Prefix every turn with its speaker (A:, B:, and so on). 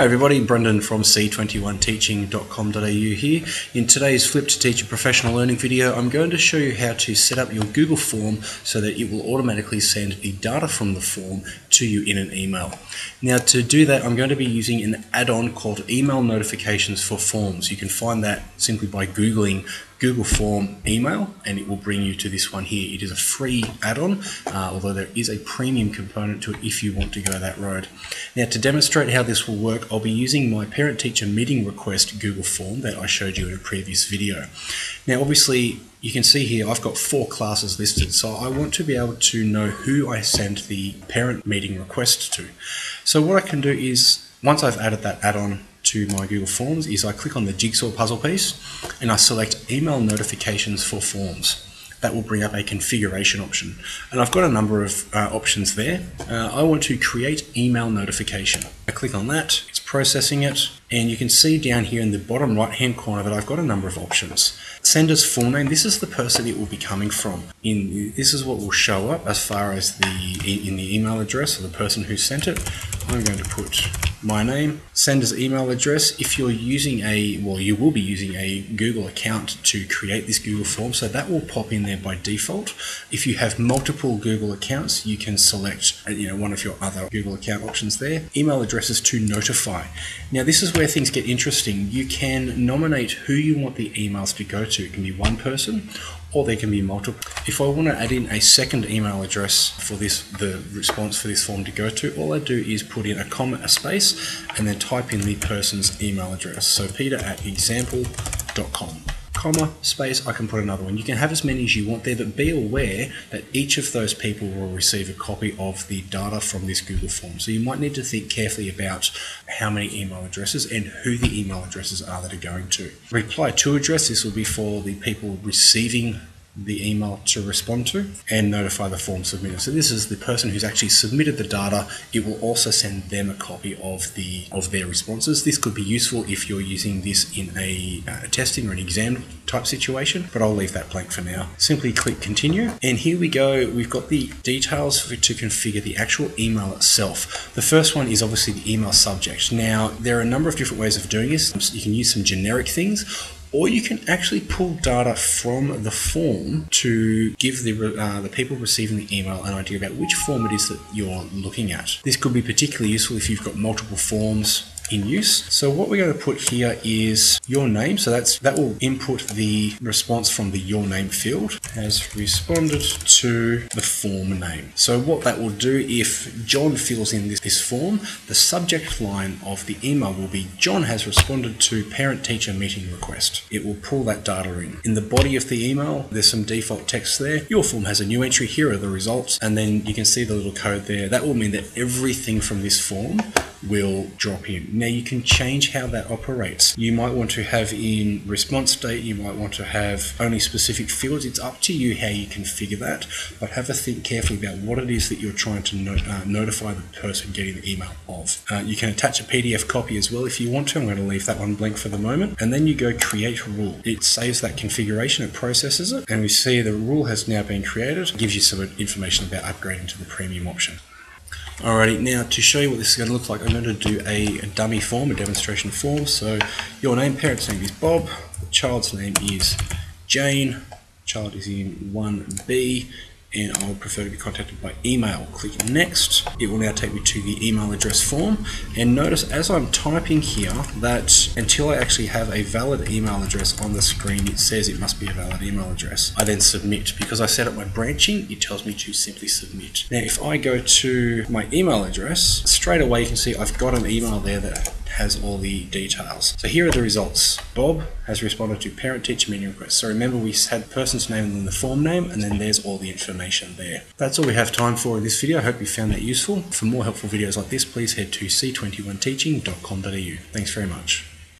A: Hi everybody, Brendan from c21teaching.com.au here. In today's Flipped Teacher Professional Learning video, I'm going to show you how to set up your Google form so that it will automatically send the data from the form to you in an email. Now to do that, I'm going to be using an add-on called Email Notifications for Forms. You can find that simply by Googling Google Form email and it will bring you to this one here. It is a free add-on, uh, although there is a premium component to it if you want to go that road. Now to demonstrate how this will work, I'll be using my parent-teacher meeting request Google Form that I showed you in a previous video. Now obviously you can see here I've got four classes listed, so I want to be able to know who I send the parent meeting request to. So what I can do is, once I've added that add-on to my Google Forms is I click on the jigsaw puzzle piece and I select email notifications for forms. That will bring up a configuration option. And I've got a number of uh, options there. Uh, I want to create email notification. I click on that, it's processing it, and you can see down here in the bottom right hand corner that I've got a number of options. Sender's full name, this is the person it will be coming from. In This is what will show up as far as the in the email address of the person who sent it. I'm going to put my name, sender's email address. If you're using a, well, you will be using a Google account to create this Google form, so that will pop in there by default. If you have multiple Google accounts, you can select, uh, you know, one of your other Google account options there. Email addresses to notify. Now, this is where things get interesting. You can nominate who you want the emails to go to. It can be one person or they can be multiple. If I want to add in a second email address for this, the response for this form to go to, all I do is put in a comma, a space, and then type in the person's email address. So peter at example.com comma, space, I can put another one. You can have as many as you want there, but be aware that each of those people will receive a copy of the data from this Google form. So you might need to think carefully about how many email addresses and who the email addresses are that are going to. Reply to address, this will be for the people receiving the email to respond to and notify the form submitter. So this is the person who's actually submitted the data. It will also send them a copy of the of their responses. This could be useful if you're using this in a, uh, testing or an exam type situation, but I'll leave that blank for now. Simply click continue. And here we go. We've got the details for, to configure the actual email itself. The first one is obviously the email subject. Now, there are a number of different ways of doing this. You can use some generic things or you can actually pull data from the form to give the, uh, the people receiving the email an idea about which form it is that you're looking at. This could be particularly useful if you've got multiple forms in use. So what we're going to put here is your name. So that's that will input the response from the your name field has responded to the form name. So what that will do if John fills in this, this form, the subject line of the email will be John has responded to parent teacher meeting request. It will pull that data in. In the body of the email, there's some default text there. Your form has a new entry. Here are the results. And then you can see the little code there. That will mean that everything from this form will drop in. Now you can change how that operates. You might want to have in response date, you might want to have only specific fields. It's up to you how you configure that, but have a think carefully about what it is that you're trying to no uh, notify the person getting the email of. Uh, you can attach a PDF copy as well if you want to. I'm going to leave that one blank for the moment. And then you go create rule. It saves that configuration, it processes it, and we see the rule has now been created. It gives you some information about upgrading to the premium option. Alrighty, now to show you what this is going to look like, I'm going to do a, a, dummy form, a demonstration form. So your name, parent's name is Bob, child's name is Jane, child is in 1B, and I would prefer to be contacted by email. Click next. It will now take me to the email address form. And notice as I'm typing here that until I actually have a valid email address on the screen, it says it must be a valid email address. I then submit. Because I set up my branching, it tells me to simply submit. Now, if I go to my email address, straight away you can see I've got an email there that has all the details. So here are the results. Bob has responded to parent teacher meeting request. So remember we had person's name and then the form name and then there's all the information there. That's all we have time for in this video. I hope you found that useful. For more helpful videos like this, please head to c21teaching.com.au. Thanks very much.